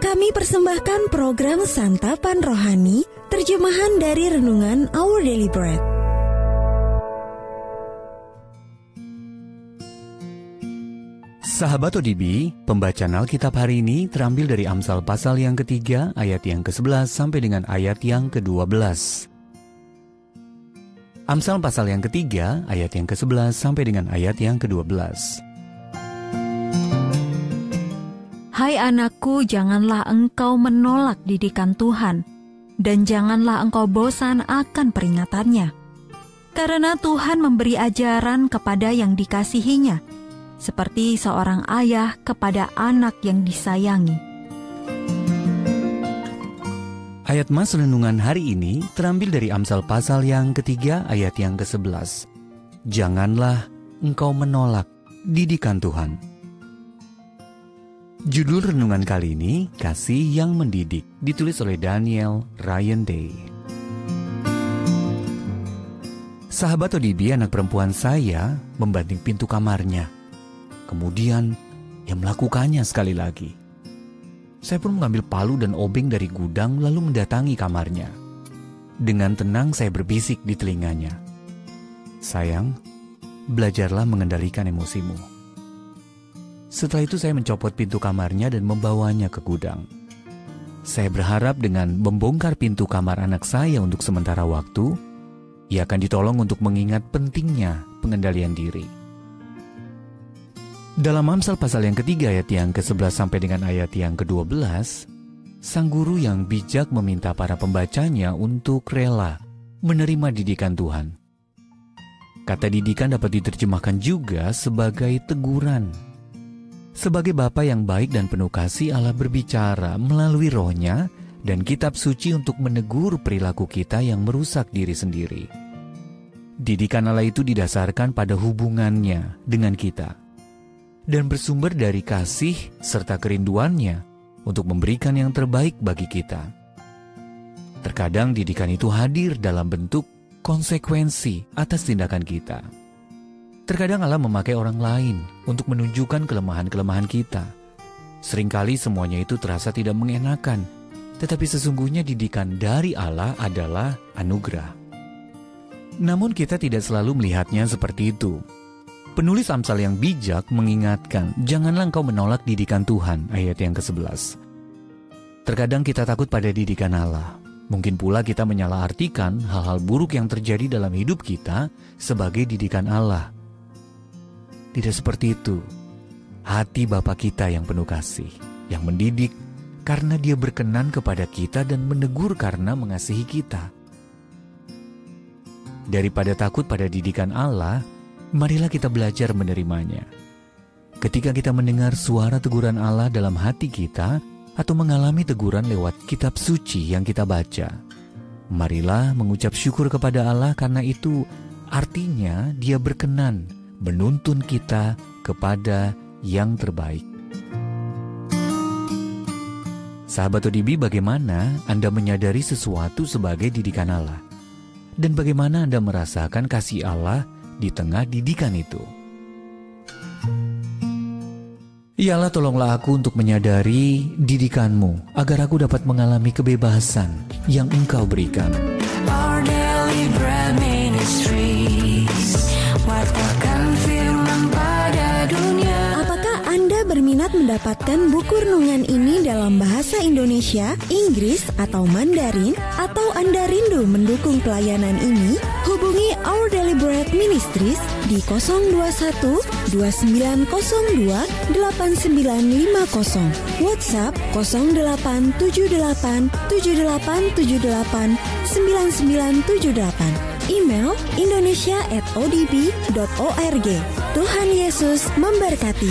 Kami persembahkan program Santapan Rohani, terjemahan dari Renungan Our Daily Bread. Sahabat ODB, pembacaan Alkitab hari ini terambil dari Amsal pasal yang ketiga, ayat yang ke-11 sampai dengan ayat yang ke-12. Amsal pasal yang ketiga, ayat yang ke-11 sampai dengan ayat yang ke-12. Hai anakku, janganlah engkau menolak didikan Tuhan, dan janganlah engkau bosan akan peringatannya. Karena Tuhan memberi ajaran kepada yang dikasihinya, seperti seorang ayah kepada anak yang disayangi. Ayat Mas Renungan hari ini terambil dari Amsal pasal yang ketiga ayat yang ke-11. Janganlah engkau menolak didikan Tuhan. Judul renungan kali ini, Kasih yang Mendidik, ditulis oleh Daniel Ryan Day. Sahabat ODB anak perempuan saya membanting pintu kamarnya Kemudian ia melakukannya sekali lagi. Saya pun mengambil palu dan obeng dari gudang lalu mendatangi kamarnya. Dengan tenang saya berbisik di telinganya. Sayang, belajarlah mengendalikan emosimu. Setelah itu saya mencopot pintu kamarnya dan membawanya ke gudang. Saya berharap dengan membongkar pintu kamar anak saya untuk sementara waktu, ia akan ditolong untuk mengingat pentingnya pengendalian diri. Dalam Amsal pasal yang ketiga ayat yang ke-11 sampai dengan ayat yang ke-12, sang guru yang bijak meminta para pembacanya untuk rela menerima didikan Tuhan. Kata didikan dapat diterjemahkan juga sebagai teguran. Sebagai Bapa yang baik dan penuh kasih, Allah berbicara melalui rohnya dan kitab suci untuk menegur perilaku kita yang merusak diri sendiri. Didikan Allah itu didasarkan pada hubungannya dengan kita dan bersumber dari kasih serta kerinduannya untuk memberikan yang terbaik bagi kita. Terkadang didikan itu hadir dalam bentuk konsekuensi atas tindakan kita. Terkadang Allah memakai orang lain untuk menunjukkan kelemahan-kelemahan kita. Seringkali semuanya itu terasa tidak mengenakan, tetapi sesungguhnya didikan dari Allah adalah anugerah. Namun kita tidak selalu melihatnya seperti itu. Penulis Amsal yang bijak mengingatkan, janganlah engkau menolak didikan Tuhan, ayat yang ke-11. Terkadang kita takut pada didikan Allah. Mungkin pula kita menyalahartikan hal-hal buruk yang terjadi dalam hidup kita sebagai didikan Allah. Tidak seperti itu. Hati Bapa kita yang penuh kasih, yang mendidik karena dia berkenan kepada kita dan menegur karena mengasihi kita. Daripada takut pada didikan Allah, marilah kita belajar menerimanya. Ketika kita mendengar suara teguran Allah dalam hati kita atau mengalami teguran lewat kitab suci yang kita baca, marilah mengucap syukur kepada Allah karena itu artinya dia berkenan menuntun kita kepada yang terbaik. Sahabat ODB, bagaimana Anda menyadari sesuatu sebagai didikan Allah? Dan bagaimana Anda merasakan kasih Allah di tengah didikan itu. Ya Allah tolonglah aku untuk menyadari didikanmu agar aku dapat mengalami kebebasan yang engkau berikan. Mendapatkan buku renungan ini dalam bahasa Indonesia, Inggris, atau Mandarin, atau Anda rindu mendukung pelayanan ini, hubungi Our Bread Ministries di 021 2902 8950, WhatsApp 0878 7878 9978, email indonesia at odb.org. Tuhan Yesus memberkati.